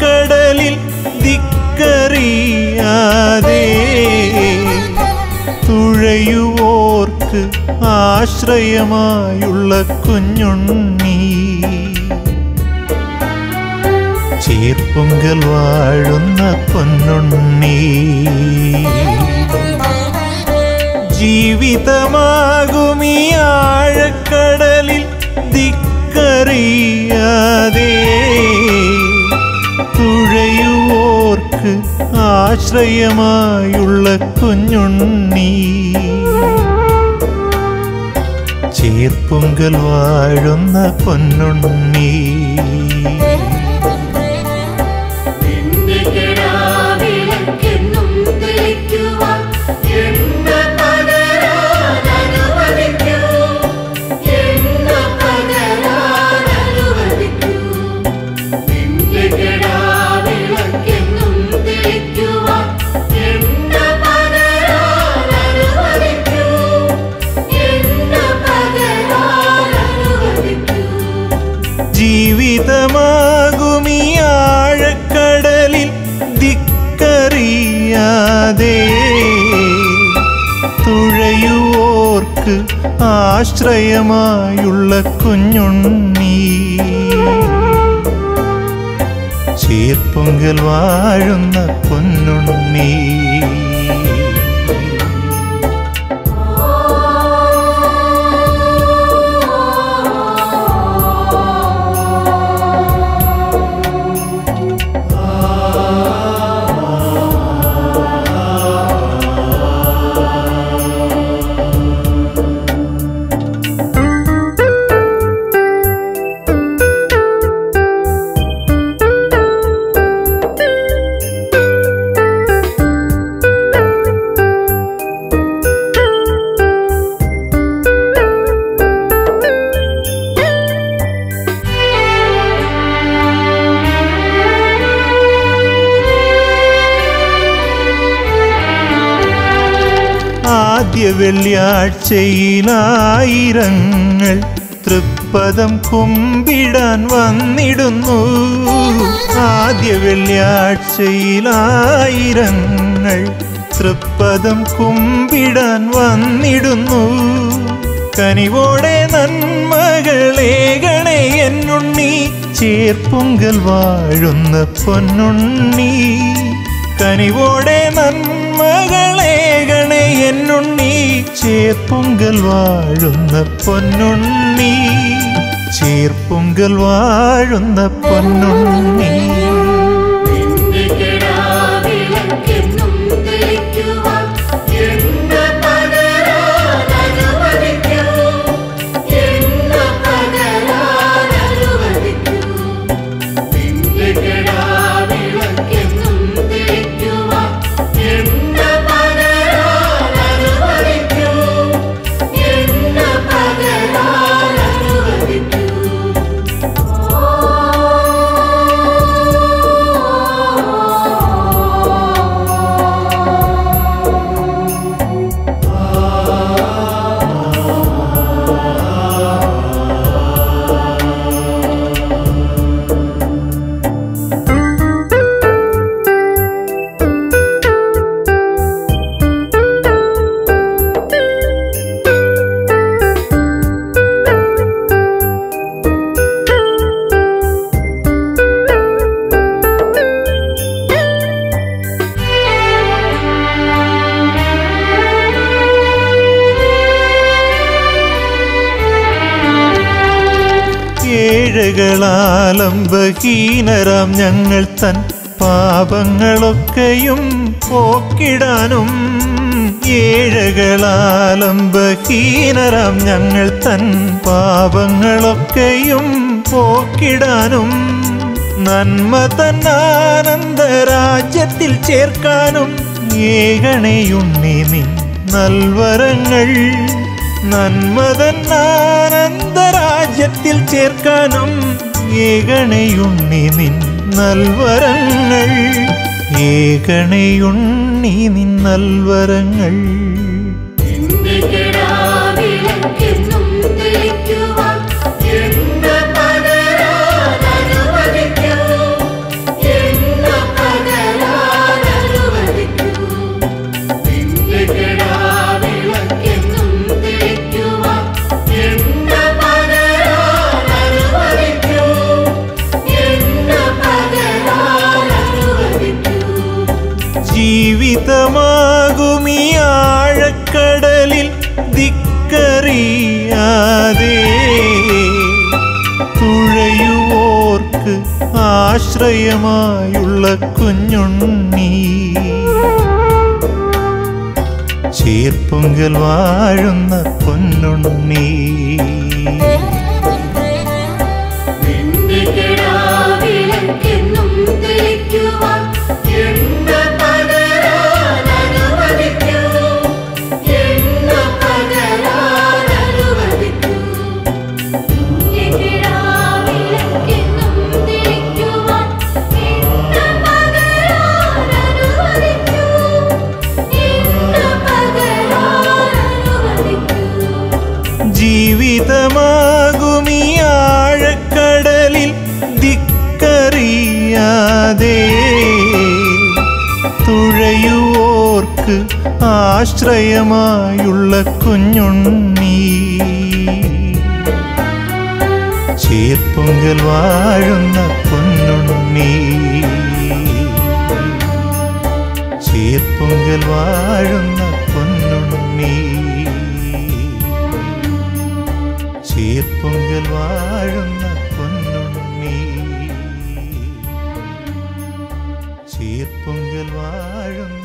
കടലിൽ ദിക്കറിയാതെ തുഴയുവോർക്ക് ആശ്രയമായുള്ള കുഞ്ഞുണ്ണി. ചീർപ്പൊങ്കൽ വാഴുന്ന കൊന്നുണ്ണി ജീവിതമാകുമീ ഈ ആഴക്കടലിൽ ദിക്കറിയാതെ ആശ്രയമായുള്ള കുഞ്ഞുണ്ണി. ചേർപ്പൊങ്കൽ വാഴുന്ന പൊന്നുണ്ണി. ജീവിതമാകുമീ ആഴക്കടലിൽ ദിക്കറിയാതെ തുഴയുവോർക്ക് ആശ്രയമായുള്ള കുഞ്ഞുണ്ണി. ചീർപ്പൊങ്കൽ വാഴുന്ന പൊന്നുണ്ണി ആദ്യ വെള്ളിയാഴ്ചയിലായിരങ്ങൾ തൃപ്പദം കുമ്പിടാൻ വന്നിടുന്നു. ആദ്യ വെള്ളിയാഴ്ചയിലായിരങ്ങൾ തൃപ്പദം കുമ്പിടാൻ വന്നിടുന്നു. കനിവോടെ നന്മകളേകണേ എന്നുണ്ണി ചേർപ്പുങ്കൽ വാഴുന്ന പൊന്നുണ്ണി. കനിവോടെ നന്മകളേകണേ എന്നുണ്ണി ചേർപ്പൊങ്കൽ വാഴുന്ന പൊന്നുണ്ണി. ചേർപ്പൊങ്കൽ വാഴുന്ന പൊന്നുണ്ണി. ഏഴകളാലംബഹീനരാം ഞങ്ങൾ തൻ പാപങ്ങളൊക്കെയും പോക്കിടാനും. ഏഴകളാലംബഹീനരാം ഞങ്ങൾ തൻ പാപങ്ങളൊക്കെയും പോക്കിടാനും. നന്മ തന്നാനന്ദരാജ്യത്തിൽ ചേർക്കാനും. ഏകണയുണ്ണി നിൻ നൽവരങ്ങൾ നന്മതന്നാനന്ദരാജ്യത്തിൽ ചേർക്കാനും ഏകണയുണ്ണി നിൻ നൽവരങ്ങൾ. ഏകണയുണ്ണി നിൻ നൽവരങ്ങൾ. ആഴക്കടലിൽ ദിക്കറിയാതെ തുഴയുവോർക്ക് ആശ്രയമായുള്ള കുഞ്ഞുണ്ണി. ചീർപ്പുങ്കൽ വാഴുന്ന പൊന്നുണ്ണി. ആശ്രയമായുള്ള കുഞ്ഞുണ്ണി. ചീർപ്പുങ്കൽ വാഴുന്ന പൊന്നുണ്ണി ചീർപ്പുങ്കൽ വാഴുന്ന പൊന്നുണ്ണി ചീർപ്പുങ്കൽ വാഴുന്ന പൊന്നുണ്ണി ചീർപ്പുങ്കൽ വാഴുന്ന